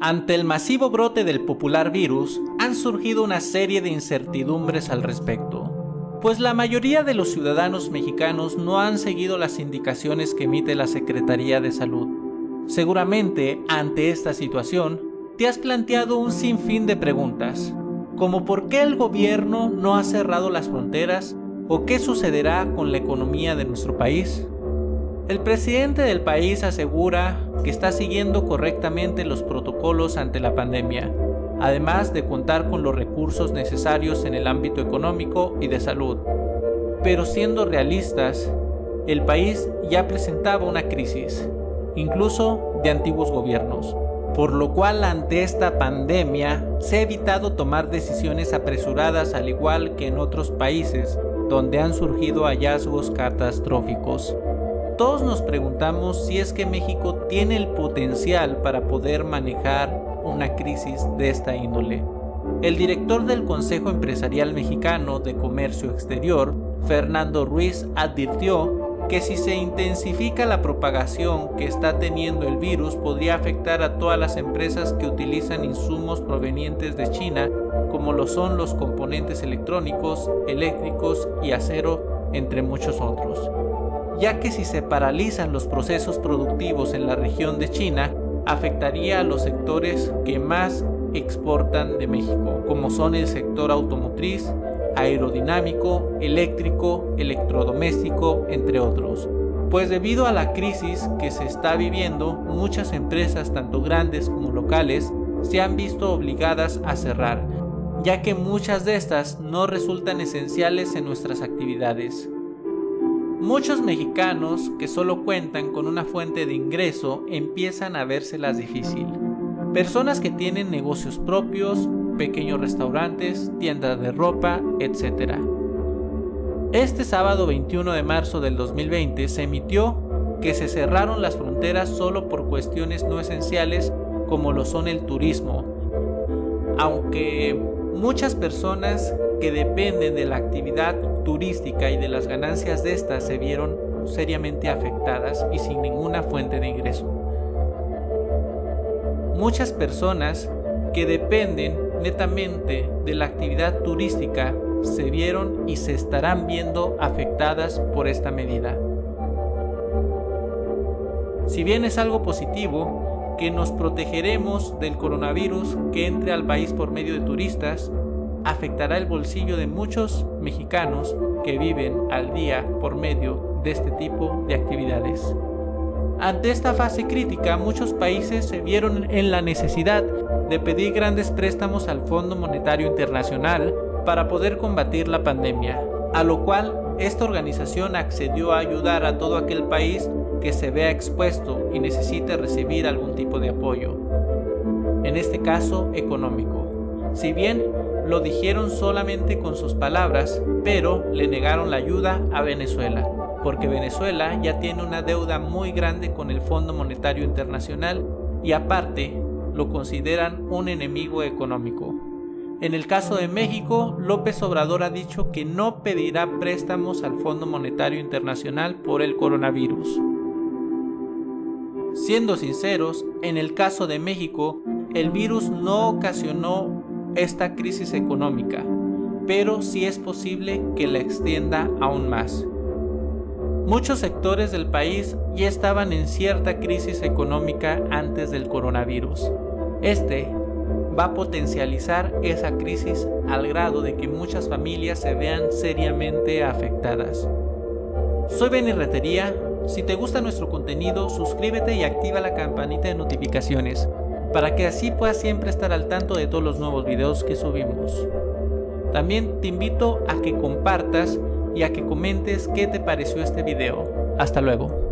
Ante el masivo brote del popular virus, han surgido una serie de incertidumbres al respecto, pues la mayoría de los ciudadanos mexicanos no han seguido las indicaciones que emite la Secretaría de Salud. Seguramente, ante esta situación, te has planteado un sinfín de preguntas, como por qué el gobierno no ha cerrado las fronteras o qué sucederá con la economía de nuestro país. El presidente del país asegura que está siguiendo correctamente los protocolos ante la pandemia, además de contar con los recursos necesarios en el ámbito económico y de salud. Pero siendo realistas, el país ya presentaba una crisis, incluso de antiguos gobiernos, por lo cual ante esta pandemia se ha evitado tomar decisiones apresuradas al igual que en otros países donde han surgido hallazgos catastróficos. Todos nos preguntamos si es que México tiene el potencial para poder manejar una crisis de esta índole. El director del Consejo Empresarial Mexicano de Comercio Exterior, Fernando Ruiz, advirtió que si se intensifica la propagación que está teniendo el virus podría afectar a todas las empresas que utilizan insumos provenientes de China, como lo son los componentes electrónicos, eléctricos y acero, entre muchos otros ya que si se paralizan los procesos productivos en la región de China, afectaría a los sectores que más exportan de México, como son el sector automotriz, aerodinámico, eléctrico, electrodoméstico, entre otros. Pues debido a la crisis que se está viviendo, muchas empresas, tanto grandes como locales, se han visto obligadas a cerrar, ya que muchas de estas no resultan esenciales en nuestras actividades. Muchos mexicanos que solo cuentan con una fuente de ingreso empiezan a vérselas difícil. Personas que tienen negocios propios, pequeños restaurantes, tiendas de ropa, etc. Este sábado 21 de marzo del 2020 se emitió que se cerraron las fronteras solo por cuestiones no esenciales como lo son el turismo, aunque muchas personas que dependen de la actividad turística y de las ganancias de estas se vieron seriamente afectadas y sin ninguna fuente de ingreso. Muchas personas que dependen netamente de la actividad turística se vieron y se estarán viendo afectadas por esta medida. Si bien es algo positivo, que nos protegeremos del coronavirus que entre al país por medio de turistas, afectará el bolsillo de muchos mexicanos que viven al día por medio de este tipo de actividades. Ante esta fase crítica, muchos países se vieron en la necesidad de pedir grandes préstamos al Fondo Monetario Internacional para poder combatir la pandemia, a lo cual esta organización accedió a ayudar a todo aquel país que se vea expuesto y necesite recibir algún tipo de apoyo, en este caso económico. Si bien lo dijeron solamente con sus palabras, pero le negaron la ayuda a Venezuela, porque Venezuela ya tiene una deuda muy grande con el Fondo Monetario Internacional y aparte lo consideran un enemigo económico. En el caso de México, López Obrador ha dicho que no pedirá préstamos al Fondo Monetario Internacional por el coronavirus. Siendo sinceros, en el caso de México, el virus no ocasionó esta crisis económica, pero sí es posible que la extienda aún más. Muchos sectores del país ya estaban en cierta crisis económica antes del coronavirus. Este va a potencializar esa crisis al grado de que muchas familias se vean seriamente afectadas. Soy Benny Retería. Si te gusta nuestro contenido, suscríbete y activa la campanita de notificaciones para que así puedas siempre estar al tanto de todos los nuevos videos que subimos. También te invito a que compartas y a que comentes qué te pareció este video. Hasta luego.